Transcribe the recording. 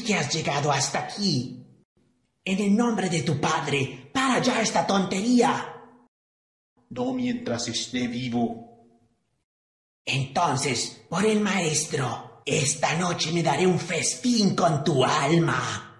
Que has llegado hasta aquí. En el nombre de tu padre, para ya esta tontería. No mientras esté vivo. Entonces, por el maestro, esta noche me daré un festín con tu alma.